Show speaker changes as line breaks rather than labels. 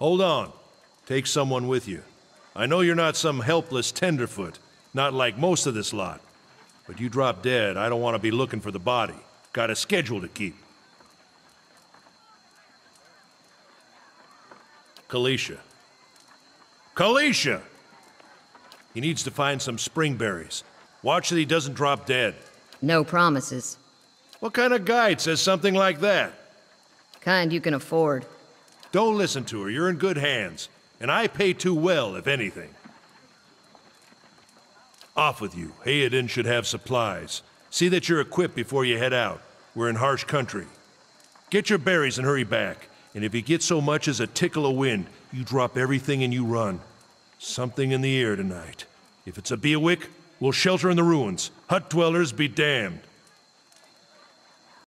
Hold on. Take someone with you. I know you're not some helpless tenderfoot, not like most of this lot. But you drop dead, I don't want to be looking for the body. Got a schedule to keep. Calisca. Calisca! He needs to find some springberries. Watch that he doesn't drop dead.
No promises.
What kind of guide says something like that?
Kind you can afford.
Don't listen to her. You're in good hands. And I pay too well, if anything. Off with you. Heodan should have supplies. See that you're equipped before you head out. We're in harsh country. Get your berries and hurry back. And if you get so much as a tickle of wind, you drop everything and you run. Something in the air tonight. If it's a Biawac, we'll shelter in the ruins. Hut dwellers be damned.